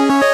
you.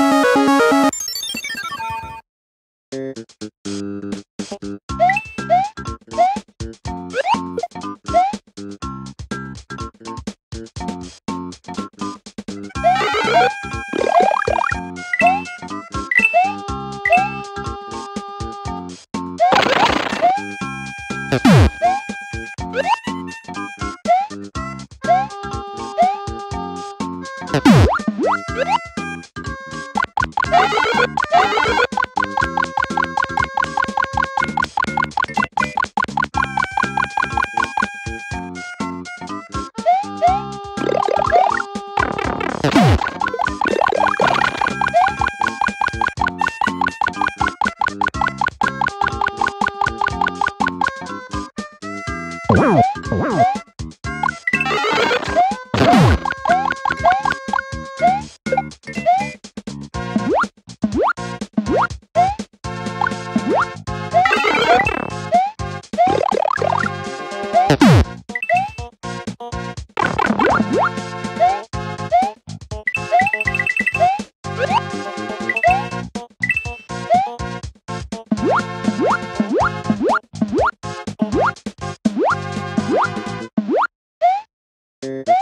Bye.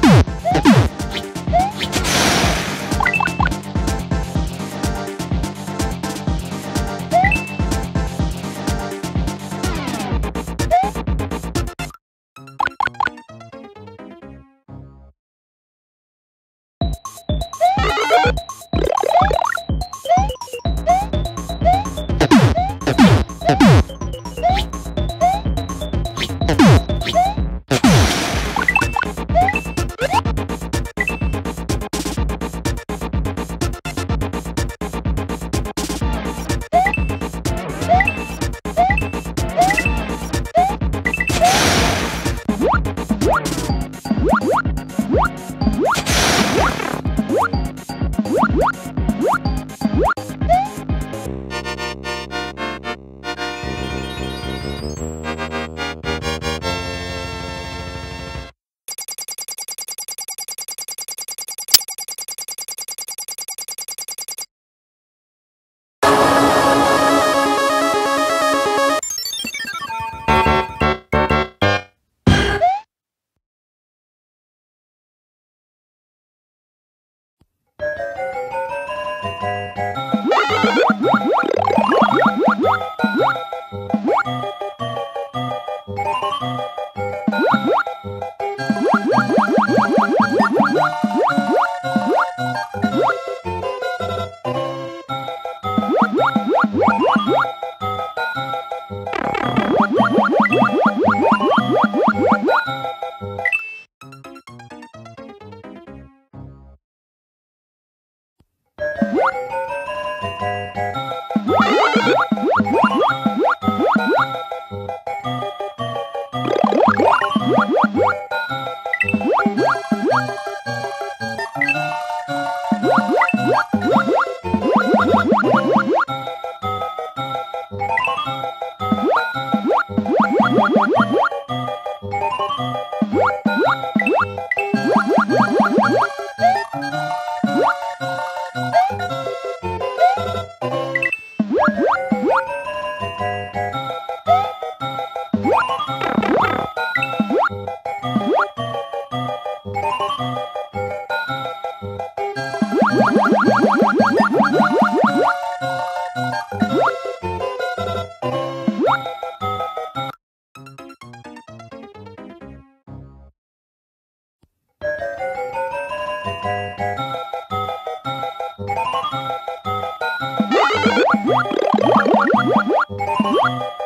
the beat. Música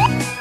Yeah!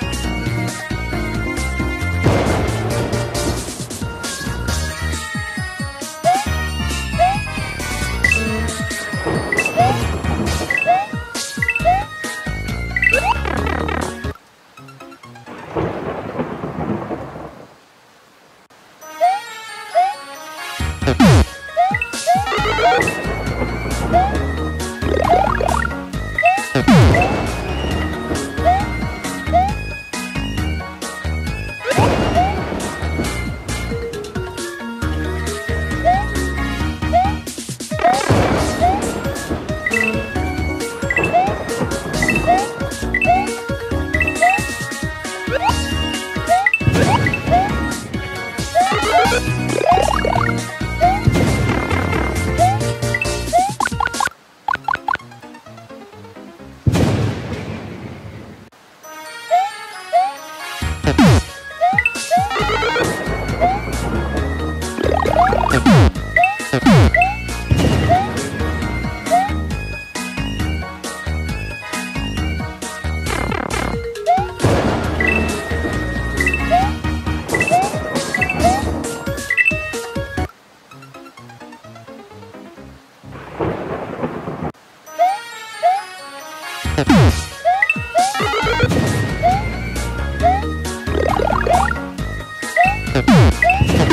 Thank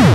you.